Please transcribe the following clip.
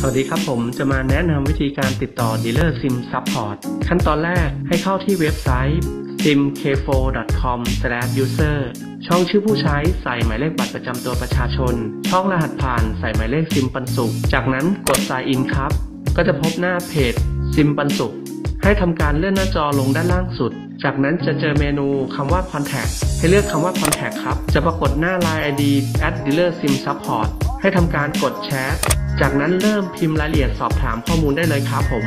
สวัสดีครับผมจะมาแนะนำวิธีการติดต่อ Dealer SIM Support ขั้นตอนแรกให้เข้าที่เว็บไซต์ simk4.com/user ช่องชื่อผู้ใช้ใส่หมายเลขบัตรประจำตัวประชาชน ช่องรหัสผ่านใส่หมายเลขซิมปันสุข จากนั้นกด Sign in ครับ ก็จะพบหน้าเพจซิมปันสุข ให้ทำการเลื่อนหน้าจอลงด้านล่างสุด จากนั้นจะเจอเมนูคำว่า Contact ให้เลือกคำว่า Contact ครับ จะปรากฏหน้า Line ID at dealer sim support ให้ทำการกดแชทจากนั้นเริ่มพิมพ์รายละเอียดสอบถามข้อมูลได้เลยครับผม